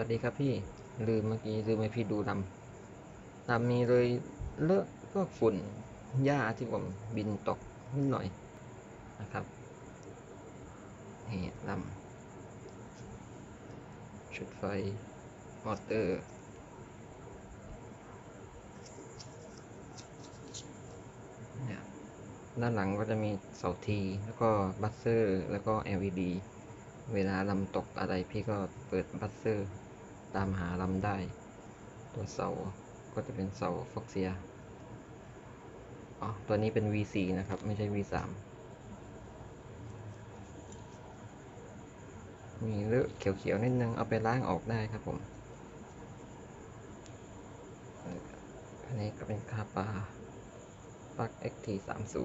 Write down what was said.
วัสดีครับพี่ ลืมเมื่อกี้ลืมให้พี่ดูลำลำมีเลยเลอะพวกฝุ่นหญ้าที่ผมบินตกนิดหน่อยนะครับนี่ลำชุดไฟมอเตอร์เนี่ยด้านหลังก็จะมีเสาที แล้วก็บัสเซอร์ แล้วก็ LED เวลาลำตกอะไรพี่ก็เปิดบัสเซอร์ ตามหาลำได้ ตัวเสาก็จะเป็นเสาฟอกเซียอ๋อตัวนี้เป็น V4 นะครับ ไม่ใช่ V3 มีเลอะเขียวๆนิดนึง เอาไปล้างออกได้ครับผม อันนี้ก็เป็นคาปาปัก XT30